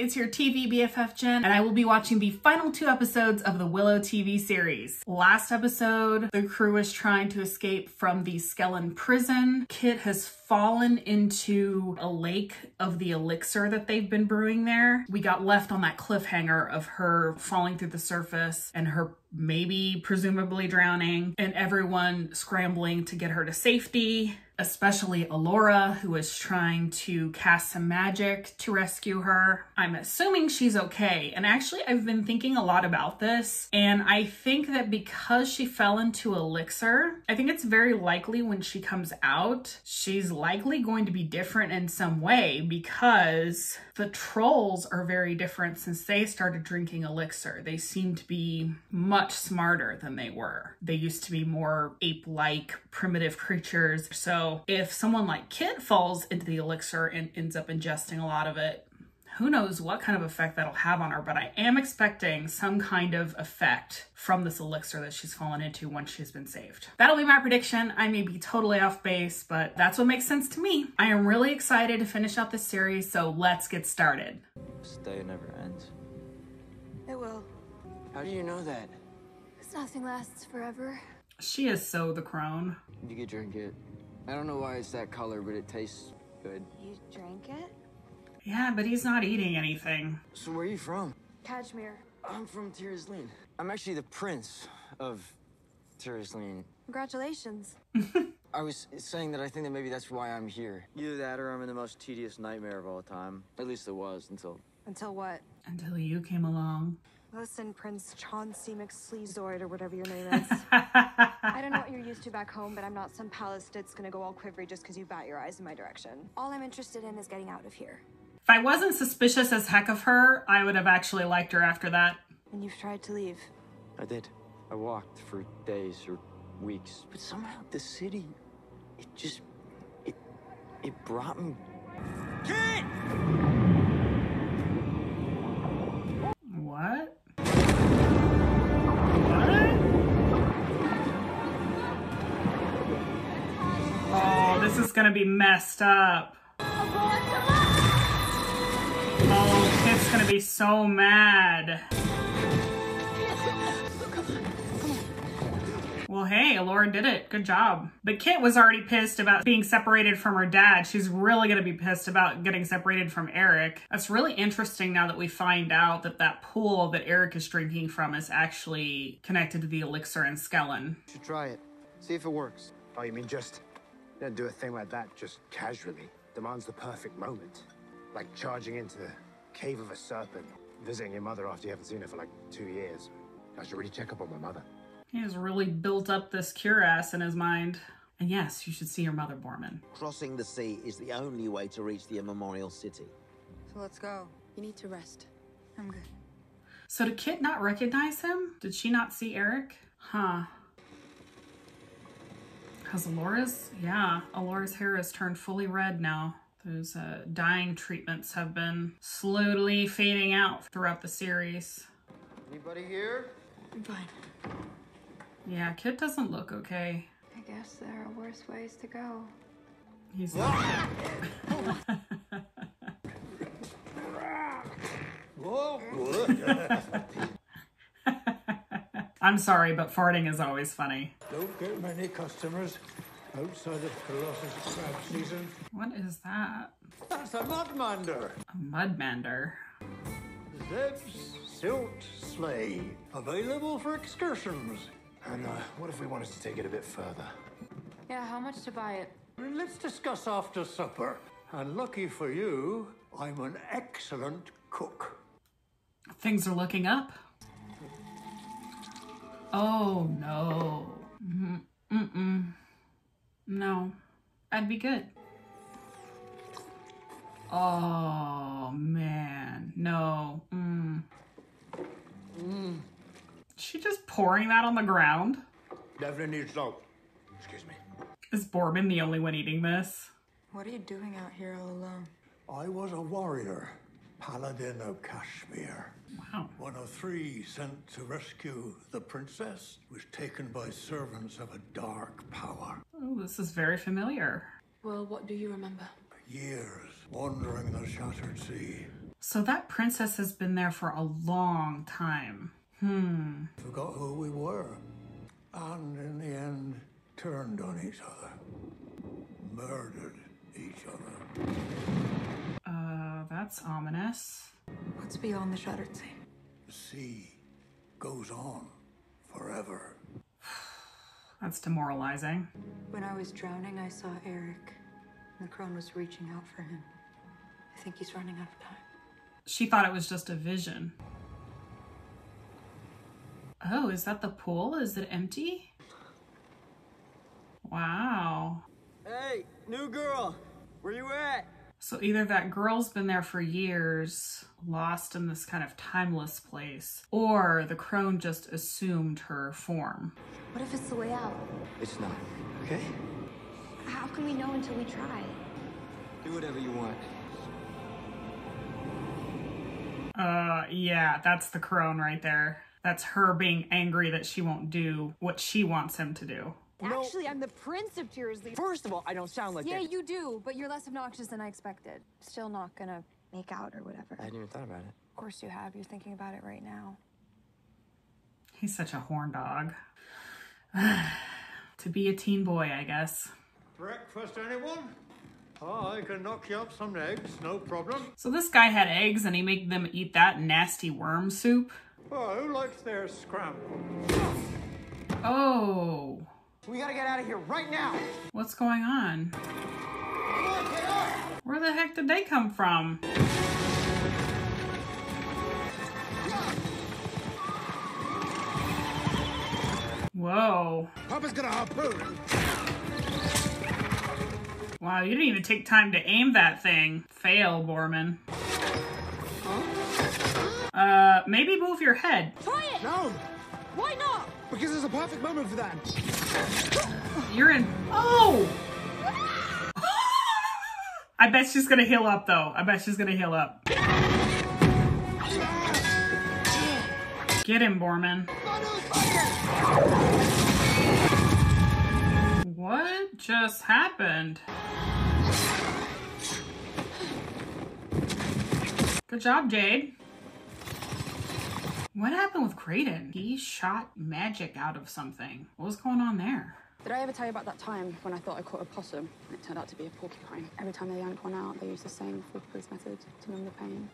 it's your TV BFF Jen, and I will be watching the final two episodes of the Willow TV series. Last episode, the crew is trying to escape from the Skellin prison. Kit has fallen into a lake of the elixir that they've been brewing there. We got left on that cliffhanger of her falling through the surface and her maybe presumably drowning and everyone scrambling to get her to safety especially Elora, who is trying to cast some magic to rescue her. I'm assuming she's okay. And actually, I've been thinking a lot about this, and I think that because she fell into Elixir, I think it's very likely when she comes out, she's likely going to be different in some way because the trolls are very different since they started drinking Elixir. They seem to be much smarter than they were. They used to be more ape-like primitive creatures. So if someone like Kit falls into the elixir and ends up ingesting a lot of it, who knows what kind of effect that'll have on her, but I am expecting some kind of effect from this elixir that she's fallen into once she's been saved. That'll be my prediction. I may be totally off base, but that's what makes sense to me. I am really excited to finish out this series, so let's get started. Stay never ends. It will. How do you know that? Because nothing lasts forever. She is so the crone. You get drink it. I don't know why it's that color, but it tastes good. You drank it? Yeah, but he's not eating anything. So where are you from? Kashmir. I'm from Tir Asleen. I'm actually the prince of Tir Asleen. Congratulations. I was saying that I think that maybe that's why I'm here. Either that or I'm in the most tedious nightmare of all time. At least it was until... Until what? Until you came along. Listen, Prince Chauncey McSleazoid or whatever your name is. I don't know what you're used to back home, but I'm not some palace that's gonna go all quivery just because you bat your eyes in my direction. All I'm interested in is getting out of here. If I wasn't suspicious as heck of her, I would have actually liked her after that. And you've tried to leave. I did. I walked for days or weeks. But somehow the city, it just, it, it brought me... Kid! Is gonna be messed up. Oh, Kit's gonna be so mad. Well, hey, Elora did it. Good job. But Kit was already pissed about being separated from her dad. She's really going to be pissed about getting separated from Eric. That's really interesting now that we find out that that pool that Eric is drinking from is actually connected to the elixir and Skellin. You should try it. See if it works. Oh, you mean just don't do a thing like that just casually? Demands the perfect moment. Like charging into the cave of a serpent, visiting your mother after you haven't seen her for like two years. I should really check up on my mother. He has really built up this cuirass in his mind. And yes, you should see your mother, Boorman. Crossing the sea is the only way to reach the immemorial city. So let's go. You need to rest. I'm good. So did Kit not recognize him? Did she not see Eric? Huh. Because Elora's, yeah, Elora's hair has turned fully red now. Those uh, dyeing treatments have been slowly fading out throughout the series. Anybody here? I'm fine. Yeah, Kit doesn't look okay. I guess there are worse ways to go. He's I'm sorry, but farting is always funny. Don't get many customers outside of Colossus crab season. What is that? That's a mudmander. A mudmander. Zeb's Silt Sleigh. Available for excursions. And uh, what if we wanted to take it a bit further? Yeah, how much to buy it? Let's discuss after supper. And lucky for you, I'm an excellent cook. Things are looking up. Oh no. Mm mm. No. I'd be good. Oh man. No. Mm. Mm. She just pouring that on the ground? Definitely needs salt. Excuse me. Is Boorman the only one eating this? What are you doing out here all alone? I was a warrior, paladin of Kashmir. Wow. One of three sent to rescue the princess was taken by servants of a dark power. Oh, this is very familiar. Well, what do you remember? Years wandering the shattered sea. So that princess has been there for a long time. Hmm. Forgot who we were. And in the end, turned on each other. Murdered each other. Uh, that's ominous. What's beyond the Shattered Sea? The sea goes on forever. That's demoralizing. When I was drowning, I saw Eric. The crone was reaching out for him. I think he's running out of time. She thought it was just a vision. Oh, is that the pool? Is it empty? Wow. Hey, new girl, where you at? So either that girl's been there for years, lost in this kind of timeless place, or the crone just assumed her form. What if it's the way out? It's not, okay? How can we know until we try? Do whatever you want. Uh, yeah, that's the crone right there. That's her being angry that she won't do what she wants him to do. Actually, I'm the Prince of Tir Asleen. First of all, I don't sound like Yeah, that. you do, but you're less obnoxious than I expected. Still not gonna make out or whatever. I hadn't even thought about it. Of course you have. You're thinking about it right now. He's such a horn dog. to be a teen boy, I guess. Breakfast, anyone? Oh, I can knock you up some eggs, no problem. So this guy had eggs and he made them eat that nasty worm soup. Oh, who likes their scrambled? Oh, We gotta get out of here right now. what's going on? Where the heck did they come from? Whoa. Papa's gonna a harpoon. Wow, you didn't even take time to aim that thing. Fail, Boorman. Uh, maybe move your head. Try it! No, Why not? because it's a perfect moment for that. You're in. Oh! I bet she's gonna heal up though. I bet she's gonna heal up. Get him, Boorman. What just happened? Good job, Jade. What happened with Graydon? He shot magic out of something. What was going on there? Did I ever tell you about that time when I thought I caught a possum and it turned out to be a porcupine? Every time they yanked one out, they used the same foolproof method to numb the pain.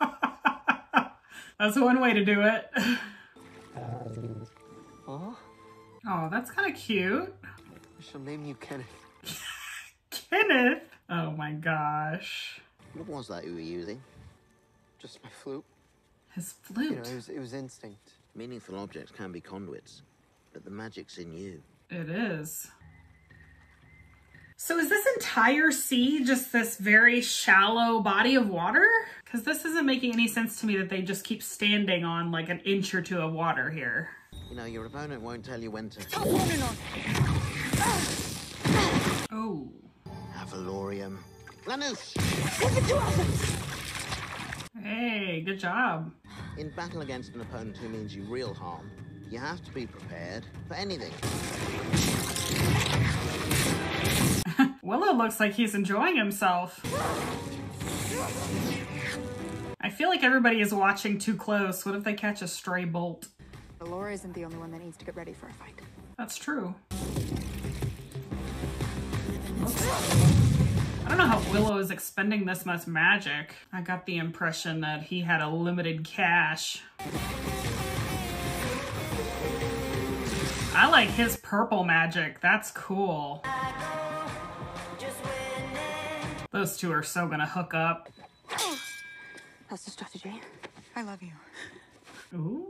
That's one way to do it. Huh? Oh, that's kind of cute. I shall name you Kenneth. Kenneth. Oh my gosh. What was that you were using? Just my flute. His You know, flute. it was, it was instinct. Meaningful objects can be conduits, but the magic's in you. It is. So is this entire sea just this very shallow body of water? Because this isn't making any sense to me that they just keep standing on like an inch or two of water here. You know, your opponent won't tell you when to. Oh. Avalorium. Lanús! Hey, good job. In battle against an opponent who means you real harm, you have to be prepared for anything. Willow looks like he's enjoying himself. I feel like everybody is watching too close. What if they catch a stray bolt? Laura isn't the only one that needs to get ready for a fight. That's true. I don't know how Willow is expending this much magic. I got the impression that he had a limited cache. I like his purple magic. That's cool. Those two are so gonna hook up. That's the strategy. I love you. Ooh.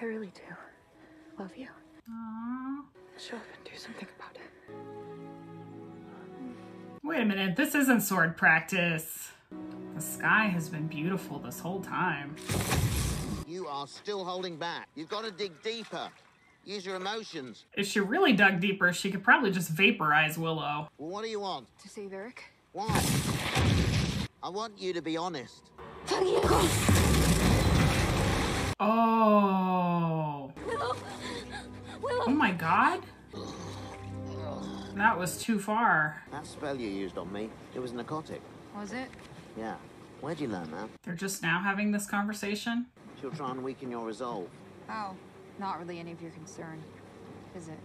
I really do. Love you. Show up and do something about it. Wait a minute, this isn't sword practice. The sky has been beautiful this whole time. You are still holding back. You've got to dig deeper. Use your emotions. If she really dug deeper, she could probably just vaporize Willow. Well, what do you want? To save Eric? Why? I want you to be honest. Oh. Willow. Willow. Oh my god. That was too far. That spell you used on me, it was narcotic. Was it? Yeah. Where'd you learn that? They're just now having this conversation. She'll try and weaken your resolve. Oh, not really any of your concern, is it?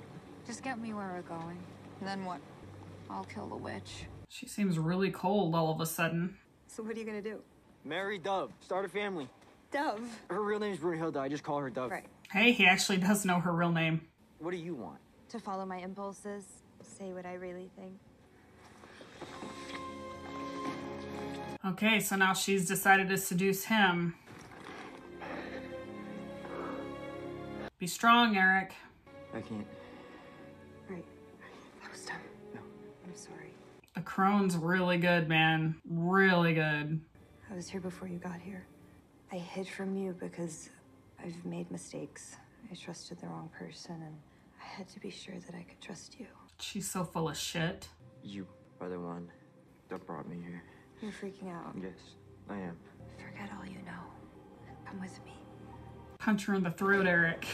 Just get me where we're going. And then what? I'll kill the witch. She seems really cold all of a sudden. So what are you gonna do? Marry Dove. Start a family. Dove. Her real name's Brunhilde. I just call her Dove. Right. Hey, he actually does know her real name. What do you want? To follow my impulses, say what I really think. Okay, so now she's decided to seduce him. Be strong, Eric. I can't. Right. That was dumb. No. I'm sorry. The crone's really good, man. Really good. I was here before you got here. I hid from you because I've made mistakes. I trusted the wrong person, and I had to be sure that I could trust you. She's so full of shit. You are the one that brought me here. You're freaking out. Yes, I am. Forget all you know. Come with me. Punch her in the throat, Eric.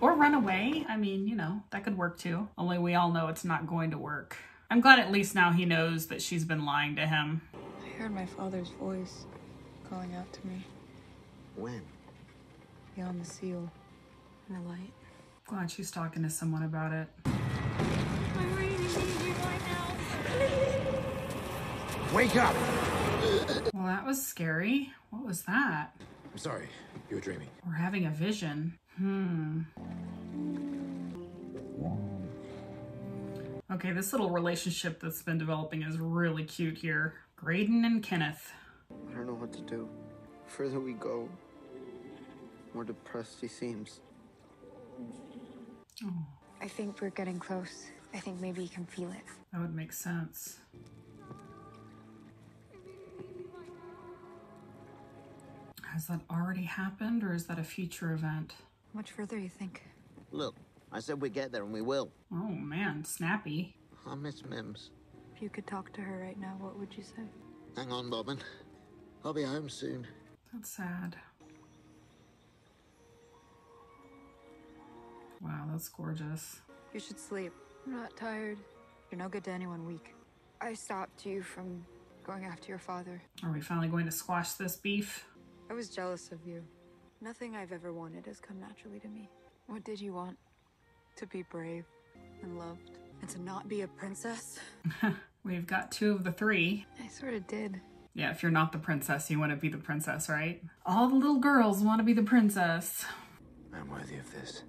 or run away. I mean, you know, that could work too. Only we all know it's not going to work. I'm glad at least now he knows that she's been lying to him. I heard my father's voice calling out to me When? beyond the seal and the light. Glad she's talking to someone about it. Wake up! Well, that was scary. What was that? I'm sorry, you were dreaming. We're having a vision. Hmm. Okay, this little relationship that's been developing is really cute here. Graydon and Kenneth. I don't know what to do. The further we go, more depressed he seems. I think we're getting close. I think maybe you can feel it. That would make sense. Has that already happened or is that a future event? Much further, you think? Look, I said we'd get there and we will. Oh man, snappy. I miss Mims. If you could talk to her right now, what would you say? Hang on, Bobbin. I'll be home soon. That's sad. Wow, that's gorgeous. You should sleep. I'm not tired. You're no good to anyone weak. I stopped you from going after your father. Are we finally going to squash this beef? I was jealous of you. Nothing I've ever wanted has come naturally to me. What did you want? To be brave and loved, and to not be a princess? We've got two of the three. I sort of did. Yeah, if you're not the princess, you want to be the princess, right? All the little girls want to be the princess. I'm worthy of this.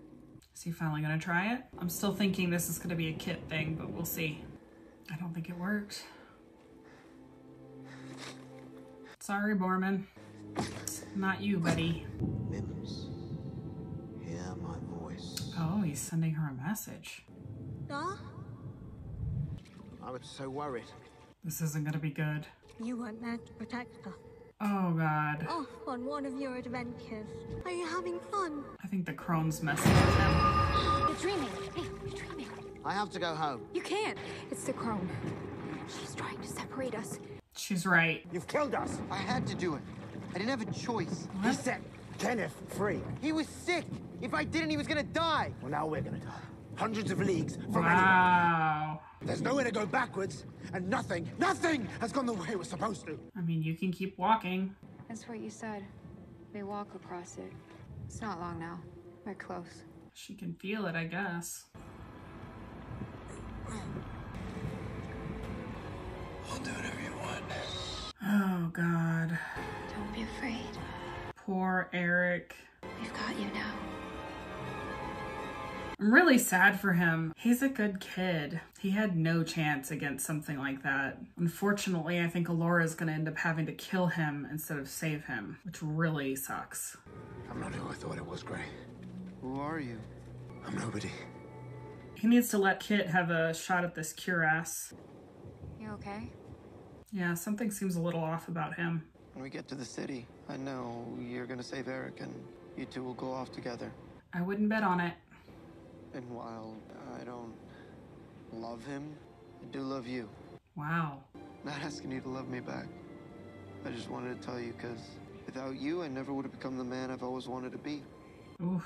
Is he finally gonna try it? I'm still thinking this is gonna be a kit thing, but we'll see. I don't think it worked. Sorry, Boorman. Not you, buddy. Mims, hear my voice. Oh, he's sending her a message. I was so worried. This isn't gonna be good. You weren't there to protect her. Oh god. Off on one of your adventures. Are you having fun? I think the crone's messing with him. You're dreaming. Hey, you're dreaming. I have to go home. You can't. It's the crone. She's trying to separate us. She's right. You've killed us! I had to do it. I didn't have a choice. He set Kenneth free. He was sick. If I didn't, he was gonna die. Well, now we're gonna die. Hundreds of leagues from anyone. Wow. There's nowhere to go backwards, and nothing, nothing has gone the way it was supposed to. I mean, you can keep walking. That's what you said. They walk across it. It's not long now. We're close. She can feel it, I guess. I'll do whatever you want. Oh god. Don't be afraid. Poor Eric. We've got you now. I'm really sad for him. He's a good kid. He had no chance against something like that. Unfortunately, I think Elora is going to end up having to kill him instead of save him, which really sucks. I'm not who I thought I was, Gray. Who are you? I'm nobody. He needs to let Kit have a shot at this cuirass. You okay? Yeah, something seems a little off about him. When we get to the city, I know you're gonna save Eric and you two will go off together. I wouldn't bet on it. And while I don't love him, I do love you. Wow. Not asking you to love me back. I just wanted to tell you because without you, I never would have become the man I've always wanted to be. Oof.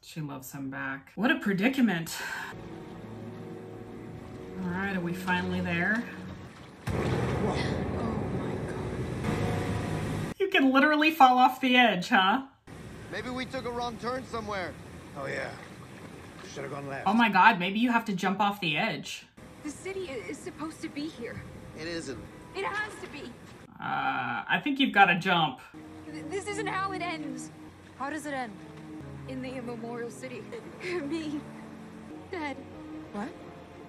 She loves him back. What a predicament. All right, are we finally there? Oh my god. You can literally fall off the edge, huh? Maybe we took a wrong turn somewhere. Oh, yeah. Should have gone left. Oh my god, maybe you have to jump off the edge. The city is supposed to be here. It isn't. It has to be. Uh, I think you've got to jump. This isn't how it ends. How does it end? In the immemorial city. Me. Dead. What?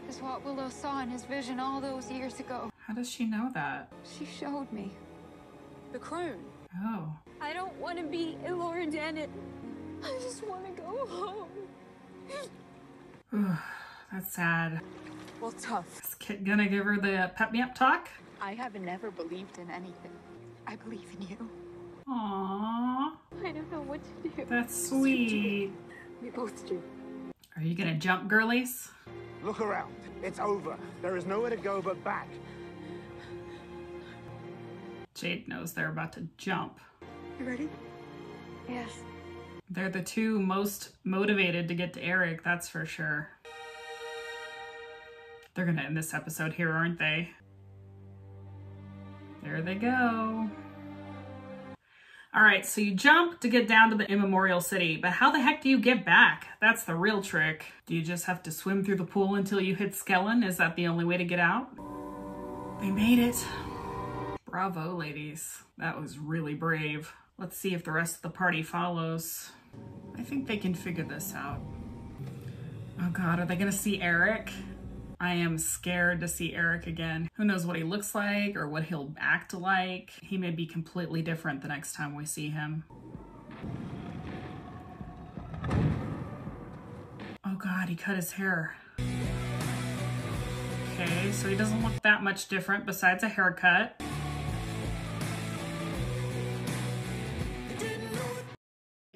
Is what Willow saw in his vision all those years ago. How does she know that? She showed me. The crone. Oh. I don't want to be Elora Danan. I just want to go home. That's sad. Well, tough. Is Kit gonna give her the pep me up talk? I have never believed in anything. I believe in you. Aww. I don't know what to do. That's sweet. We both do. Are you gonna jump, girlies? Look around. It's over. There is nowhere to go but back. Jade knows they're about to jump. You ready? Yes. They're the two most motivated to get to Eric, that's for sure. They're gonna end this episode here, aren't they? There they go. All right, so you jump to get down to the immemorial city, but how the heck do you get back? That's the real trick. Do you just have to swim through the pool until you hit Skellin? Is that the only way to get out? They made it. Bravo, ladies. That was really brave. Let's see if the rest of the party follows. I think they can figure this out. Oh god, are they gonna see Eric? I am scared to see Eric again. Who knows what he looks like or what he'll act like. He may be completely different the next time we see him. Oh god, he cut his hair. Okay, so he doesn't look that much different besides a haircut.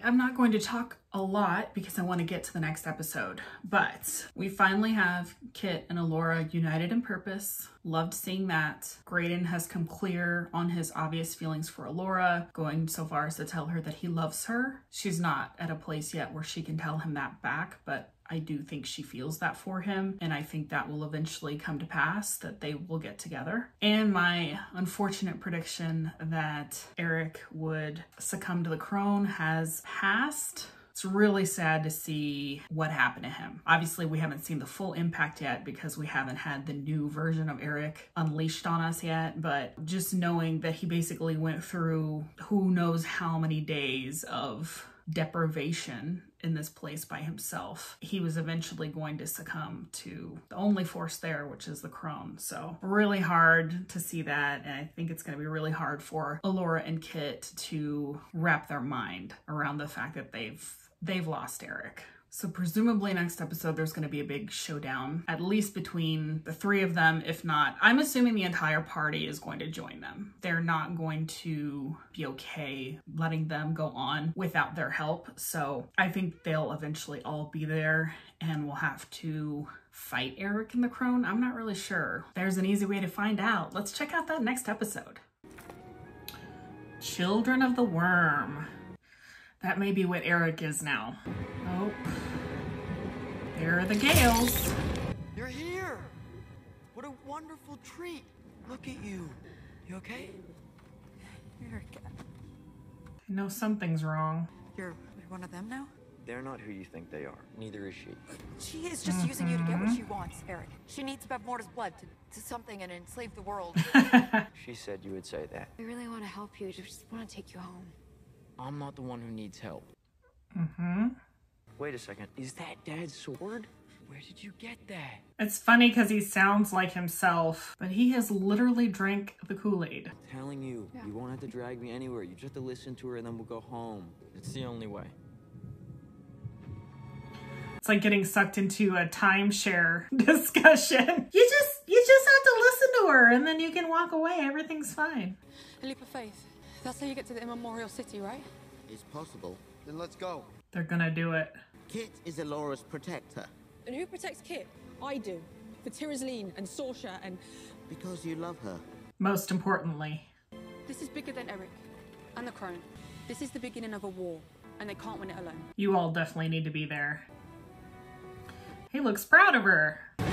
I'm not going to talk a lot because I want to get to the next episode, but we finally have Kit and Elora united in purpose. Loved seeing that. Graydon has come clear on his obvious feelings for Elora, going so far as to tell her that he loves her. She's not at a place yet where she can tell him that back, but I do think she feels that for him, and I think that will eventually come to pass, that they will get together. And my unfortunate prediction that Eric would succumb to the crone has passed. It's really sad to see what happened to him. Obviously, we haven't seen the full impact yet because we haven't had the new version of Eric unleashed on us yet, but just knowing that he basically went through who knows how many days of deprivation in this place by himself. He was eventually going to succumb to the only force there, which is the crone. So really hard to see that. And I think it's going to be really hard for Elora and Kit to wrap their mind around the fact that they've they've lost Eric. So presumably next episode there's going to be a big showdown, at least between the three of them, if not, I'm assuming the entire party is going to join them. They're not going to be okay letting them go on without their help. So I think they'll eventually all be there and we'll have to fight Eric and the Crone. I'm not really sure. There's an easy way to find out. Let's check out that next episode. Children of the Worm. That may be what Eric is now. Oh. There are the Gales. You're here! What a wonderful treat! Look at you. You okay? Eric, I know something's wrong. you're, you're one of them now? They're not who you think they are. Neither is she. She is just using you to get what mm-hmm. she wants, Eric. She needs Bavmorda's blood to, to something and enslave the world. She said you would say that. We really want to help you. Just want to take you home. I'm not the one who needs help. Mm-hmm. Wait a second. Is that Dad's sword? Where did you get that? It's funny because he sounds like himself, but he has literally drank the Kool-Aid. Telling you, you won't have to drag me anywhere. You just have to listen to her and then we'll go home. It's the only way. It's like getting sucked into a timeshare discussion. You just you just have to listen to her and then you can walk away. Everything's fine. A leap of faith. That's how you get to the immemorial city, right? It's possible. Then let's go. They're gonna do it. Kit is Elora's protector. And who protects Kit? I do. For Tir Asleen and Sorsha and Because you love her. Most importantly. This is bigger than Eric and the Crone. This is the beginning of a war, and they can't win it alone. You all definitely need to be there. He looks proud of her. Oh,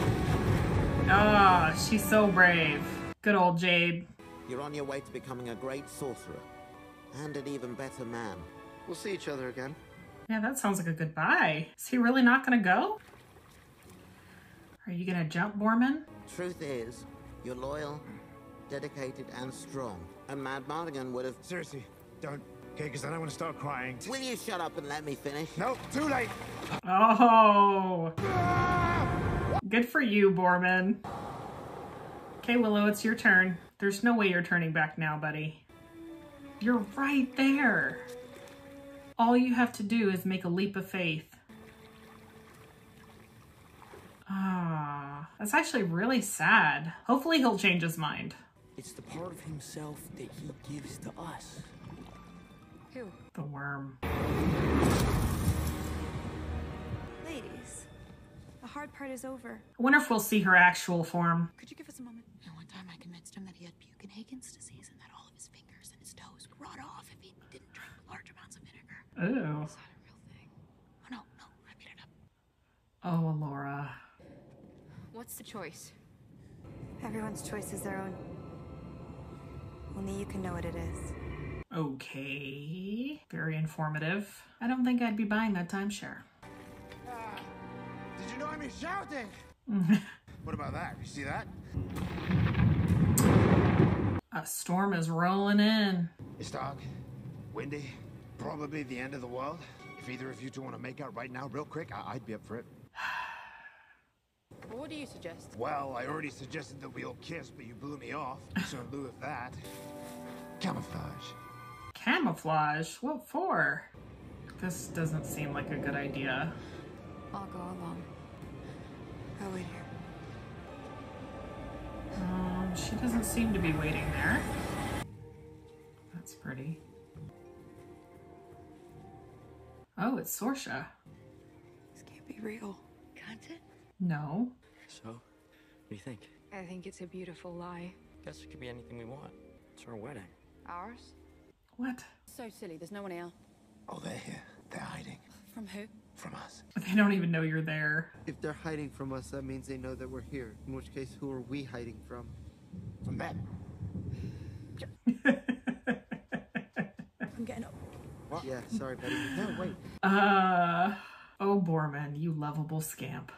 Ah, she's so brave. Good old Jade. You're on your way to becoming a great sorcerer. And an even better man. We'll see each other again. Yeah, that sounds like a goodbye. Is he really not gonna go? Are you gonna jump, Boorman? Truth is, you're loyal, dedicated, and strong. And Madmartigan would have... Seriously, don't. Okay, because then I'm gonna start crying. Will you shut up and let me finish? No, too late. Oh. Good for you, Boorman. Okay, Willow, it's your turn. There's no way you're turning back now, buddy. You're right there. All you have to do is make a leap of faith. Ah, that's actually really sad. Hopefully he'll change his mind. It's the part of himself that he gives to us. Who? The worm. Hard part is over. I wonder if we'll see her actual form. Could you give us a moment? And one time I convinced him that he had Buchan-Hagen's disease and that all of his fingers and his toes would rot off if he didn't drink large amounts of vinegar. Ooh. Is that a real thing? Oh, no, no, I made it up. Oh, Laura. What's the choice? Everyone's choice is their own. Only you can know what it is. Okay. Very informative. I don't think I'd be buying that timeshare. Ah. Did you know I'm shouting? what about that? You see that? A storm is rolling in. It's dark, windy, probably the end of the world. If either of you two want to make out right now, real quick, I- I'd be up for it. What do you suggest? Well, I already suggested that we all kiss, but you blew me off. So in lieu of that, camouflage. Camouflage? What for? This doesn't seem like a good idea. I'll go along. I'll wait here. Um, she doesn't seem to be waiting there. That's pretty. Oh, it's Sorsha. This can't be real. Can't it? No. So, what do you think? I think it's a beautiful lie. Guess it could be anything we want. It's our wedding. Ours? What? So silly, there's no one here. Oh, they're here. They're hiding From who? From us. They don't even know you're there. If they're hiding from us, that means they know that we're here. In which case, who are we hiding from? From them. I'm getting up. What? Yeah, sorry, buddy. No, wait. Uh, oh, Boorman, you lovable scamp.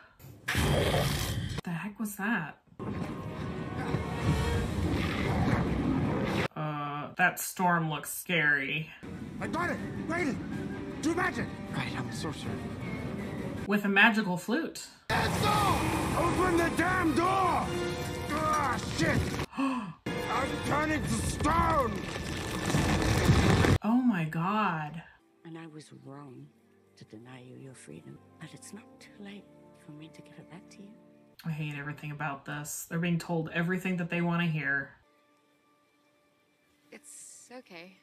the heck was that? Uh, that storm looks scary. I got it! Graydon! Do magic! Right, I'm a sorcerer. With a magical flute. Open the damn door! Ah, shit! I'm turning to stone! Oh my god. And I was wrong to deny you your freedom. But it's not too late for me to give it back to you. I hate everything about this. They're being told everything that they want to hear. It's okay,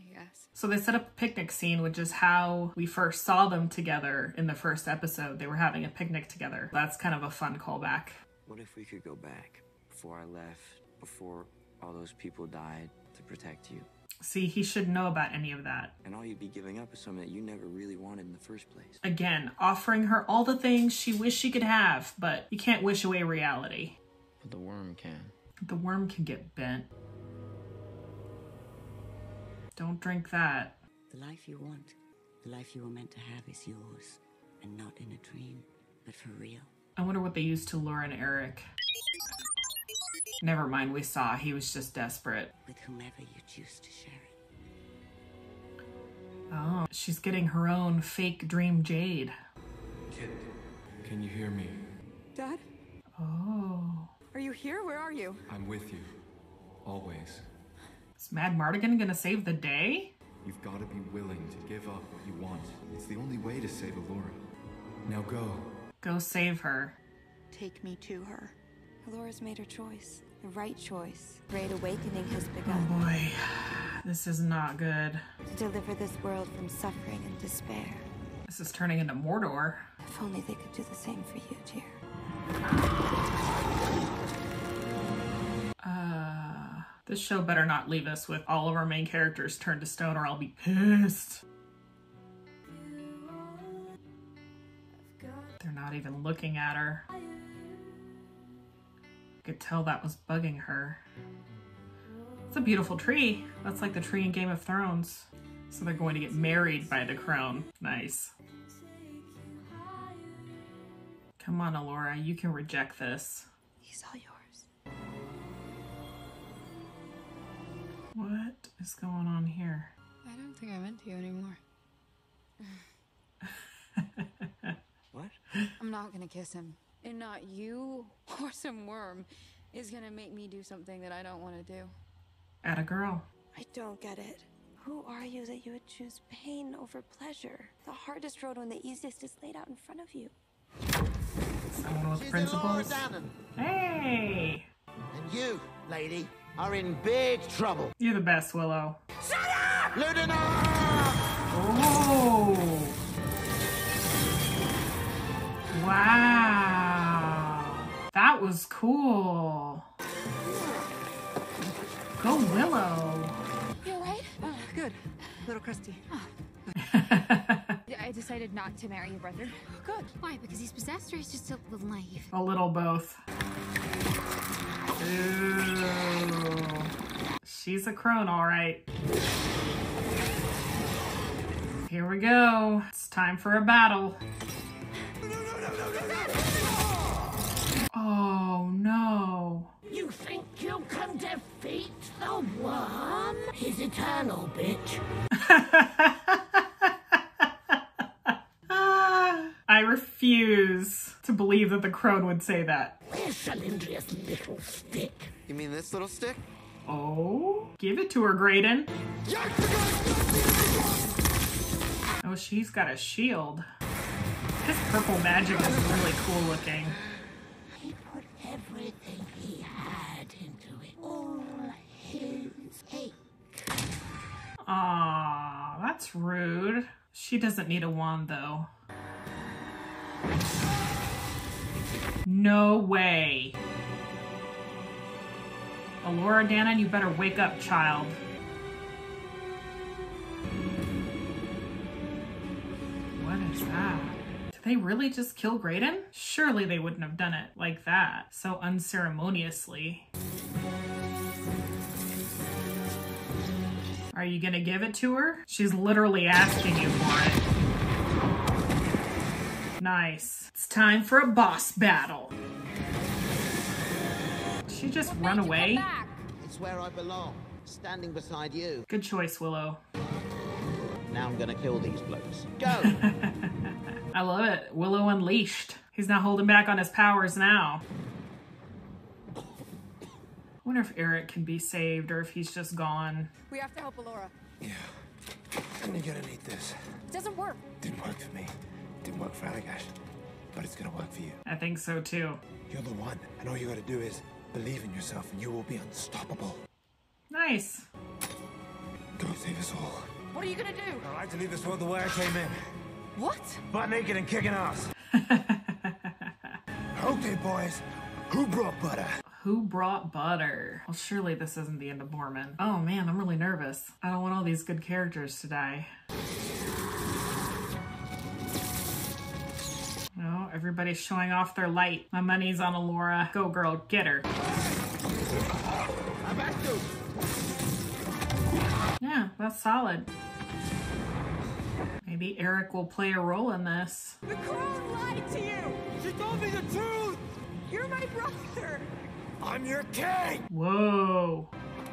I guess. So they set up a picnic scene, which is how we first saw them together in the first episode. They were having a picnic together. That's kind of a fun callback. What if we could go back before I left, before all those people died to protect you? See, he shouldn't know about any of that. And all you'd be giving up is something that you never really wanted in the first place. Again, offering her all the things she wished she could have, but you can't wish away reality. But the worm can. The worm can get bent. Don't drink that. The life you want, the life you were meant to have is yours. And not in a dream, but for real. I wonder what they used to lure in Eric. Never mind, we saw. He was just desperate. With whomever you choose to share it. Oh, she's getting her own fake dream jade. Kid, can you hear me? Dad? Oh. Are you here? Where are you? I'm with you. Always. Is Madmartigan gonna save the day? You've got to be willing to give up what you want. It's the only way to save Elora. Now go. Go save her. Take me to her. Elora's made her choice. The right choice. Great awakening has begun. Oh boy. This is not good. To deliver this world from suffering and despair. This is turning into Mordor. If only they could do the same for you, dear. This show better not leave us with all of our main characters turned to stone or I'll be pissed. They're not even looking at her. I Could tell that was bugging her. It's a beautiful tree. That's like the tree in Game of Thrones. So they're going to get married by the crown. Nice. Come on, Elora, you can reject this. He's all yours. Is going on here? I don't think I'm into you anymore. What? I'm not gonna kiss him. And not you or some worm is gonna make me do something that I don't want to do. At a girl. I don't get it. Who are you that you would choose pain over pleasure? The hardest road when the easiest is laid out in front of you. Someone with She's principles. Laura Danan. Hey! And you, lady, are in big trouble. You're the best, Willow. Shut up! Ludina! Oh! Wow! That was cool. Go Willow. You alright? Oh, uh, good. A little crusty. I decided not to marry your brother. Good. Why? Because he's possessed or he's just a little naive? A little both. Ooh. She's a crone, all right. Here we go. It's time for a battle. Oh no. You think you can defeat the worm? He's eternal, bitch. Ah, I refuse to believe that the crone would say that. Where's Cherlindrea's little stick? You mean this little stick? Oh, give it to her, Graydon. Oh, she's got a shield. This purple magic is really cool looking. He put everything he had into it. All his hate. Aw, that's rude. She doesn't need a wand, though. No way. Elora Danan, you better wake up, child. What is that? Did they really just kill Graydon? Surely they wouldn't have done it like that, so unceremoniously. Are you gonna give it to her? She's literally asking you for it. Nice. It's time for a boss battle. Did she just run away? It's where I belong, standing beside you. Good choice, Willow. Now I'm gonna kill these blokes. Go! I love it. Willow unleashed. He's not holding back on his powers now. I wonder if Eric can be saved or if he's just gone. We have to help Elora. And you're gonna need this. It doesn't work. Didn't work for me. Didn't work for Allagash. But it's gonna work for you. I think so too. You're the one. And all you gotta do is believe in yourself and you will be unstoppable. Nice. Go save us all. What are you gonna do? I like to leave this world the way I came in. What? Butt naked and kicking ass. okay, boys. Who brought butter? Who brought butter? Well, surely this isn't the end of Boorman. Oh man, I'm really nervous. I don't want all these good characters to die. No, everybody's showing off their light. My money's on Elora. Go girl, get her. Yeah, that's solid. Maybe Eric will play a role in this. The crone lied to you! She told me the truth! You're my brother! I'm your king! Whoa.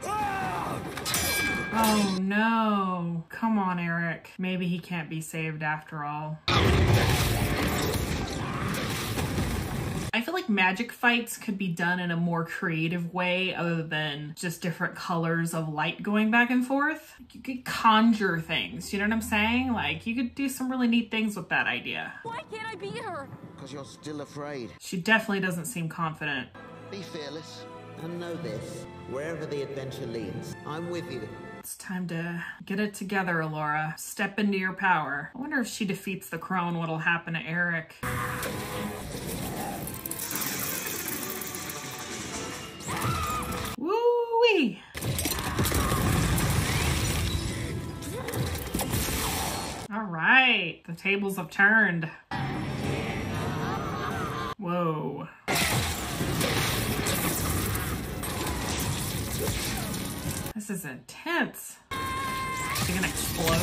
Ah! Oh no. Come on, Eric. Maybe he can't be saved after all. Feel like magic fights could be done in a more creative way other than just different colors of light going back and forth. You could conjure things, you know what I'm saying? Like, you could do some really neat things with that idea. Why can't I beat her? Because you're still afraid. She definitely doesn't seem confident. Be fearless. And know this wherever the adventure leads, I'm with you. It's time to get it together, Elora. Step into your power. I wonder if she defeats the crone, what'll happen to Eric. we? All right, the tables have turned. Whoa. This is intense. Is it gonna explode?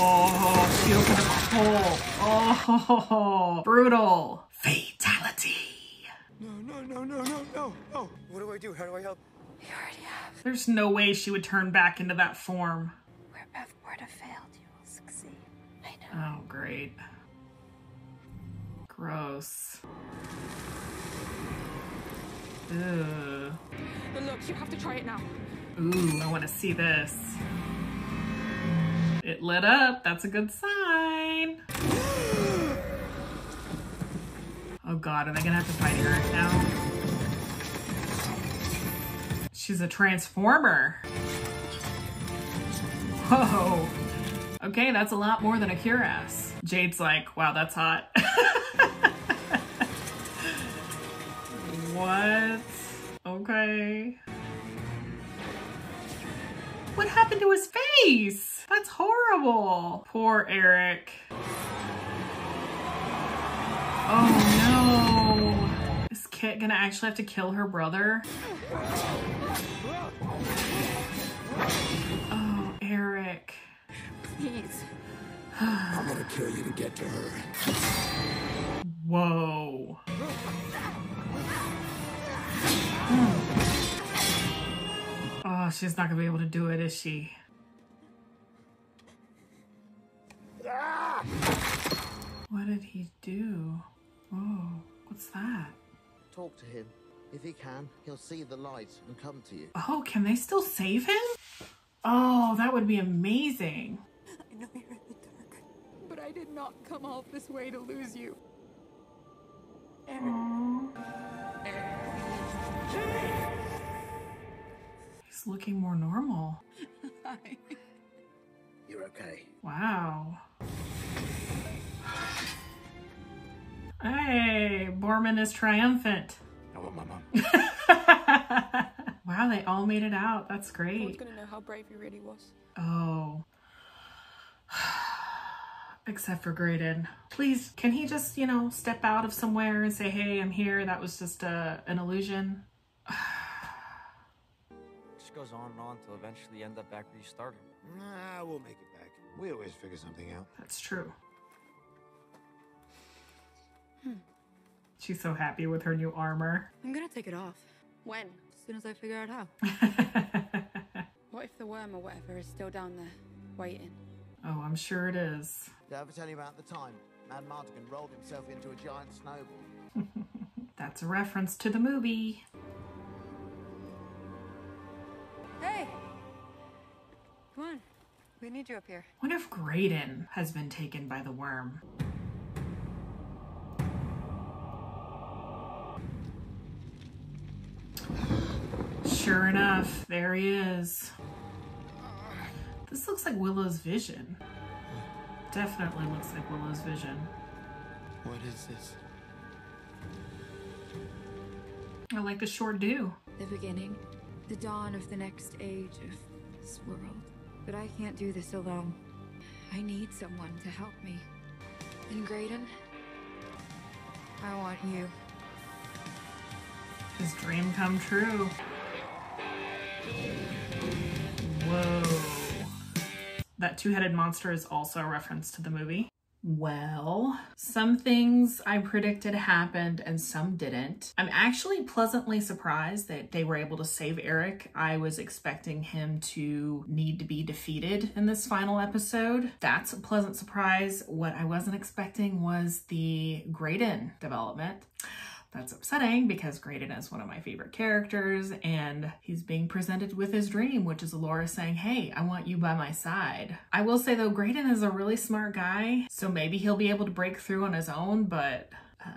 Oh, she opened a hole. Oh, brutal. Fatality. No, no, no, no, no, no, no. What do I do? How do I help? You already have. There's no way she would turn back into that form. Where Beth Porta failed, you will succeed. I know. Oh, great. Gross. Ugh. But look, you have to try it now. Ooh, I want to see this. It lit up. That's a good sign. Oh god, are they gonna have to fight Airk now? She's a transformer. Whoa. Okay, that's a lot more than a cuirass. Jade's like, wow, that's hot. what? Okay. What happened to his face? That's horrible. Poor Airk. Oh Kit gonna actually have to kill her brother? Oh, Airk. Please. I'm gonna kill you to get to her. Whoa. Hmm. Oh, she's not gonna be able to do it, is she? What did he do? Whoa, what's that? Talk to him. If he can, he'll see the light and come to you. Oh, can they still save him? Oh, that would be amazing. I know you're in the dark, but I did not come all this way to lose you. He's looking more normal. You're okay. Wow. Hey, Boorman is triumphant. I want my mom. wow, they all made it out. That's great. one's great. gonna know how brave he really was. Oh. Except for Graydon. Please, can he just, you know, step out of somewhere and say, hey, I'm here. That was just uh, an illusion. just goes on and on till eventually you end up back where you started. Nah, we'll make it back. We always figure something out. That's true. Hmm. She's so happy with her new armor. I'm gonna take it off. When? As soon as I figure out how. what if the worm or whatever is still down there, waiting? Oh, I'm sure it is. Did I ever tell you about the time Madmartigan rolled himself into a giant snowball? That's a reference to the movie. Hey! Come on. We need you up here. What if Graydon has been taken by the worm? Sure enough, there he is. This looks like Willow's vision. Definitely looks like Willow's vision. What is this? I like the short do. The beginning. The dawn of the next age of this world. But I can't do this alone. I need someone to help me. And Graydon, I want you. His dream come true. Whoa. That two-headed monster is also a reference to the movie. Well, some things I predicted happened and some didn't. I'm actually pleasantly surprised that they were able to save Airk. I was expecting him to need to be defeated in this final episode. That's a pleasant surprise. What I wasn't expecting was the Graydon development. That's upsetting because Graydon is one of my favorite characters and he's being presented with his dream, which is Laura saying, Hey, I want you by my side. I will say though, Graydon is a really smart guy, so maybe he'll be able to break through on his own, but uh,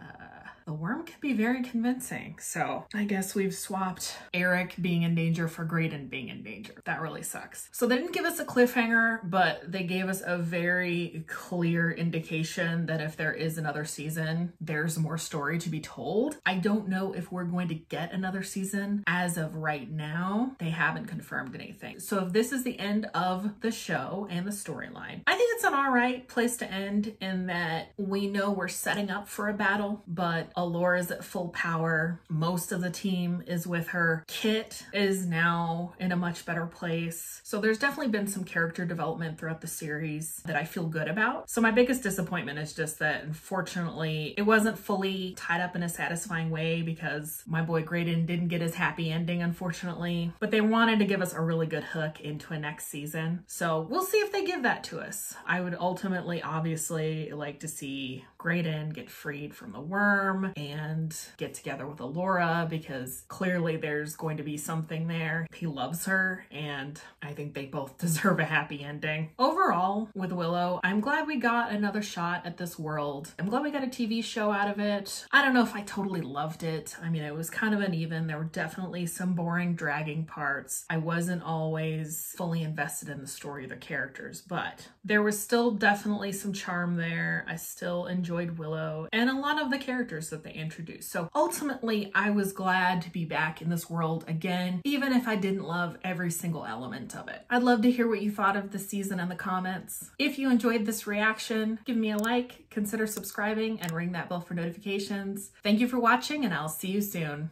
the worm can be very convincing. So I guess we've swapped Airk being in danger for Graydon being in danger. That really sucks. So they didn't give us a cliffhanger, but they gave us a very clear indication that if there is another season, there's more story to be told. I don't know if we're going to get another season as of right now. They haven't confirmed anything. So if this is the end of the show and the storyline, I think it's an all right place to end in that we know we're setting up for a battle, but is at full power. Most of the team is with her. Kit is now in a much better place. So there's definitely been some character development throughout the series that I feel good about. So my biggest disappointment is just that unfortunately it wasn't fully tied up in a satisfying way because my boy Graydon didn't get his happy ending unfortunately. But they wanted to give us a really good hook into a next season. So we'll see if they give that to us. I would ultimately obviously like to see Graydon get freed from the worm and get together with Elora because clearly there's going to be something there. He loves her and I think they both deserve a happy ending. Overall, with Willow, I'm glad we got another shot at this world. I'm glad we got a TV show out of it. I don't know if I totally loved it. I mean, it was kind of uneven. There were definitely some boring, dragging parts. I wasn't always fully invested in the story of the characters, but there was still definitely some charm there. I still enjoyed Willow and a lot of the characters that they introduced. So ultimately, I was glad to be back in this world again, even if I didn't love every single element of it. I'd love to hear what you thought of the season in the comments. If you enjoyed this reaction, give me a like, consider subscribing, and ring that bell for notifications. Thank you for watching, and I'll see you soon.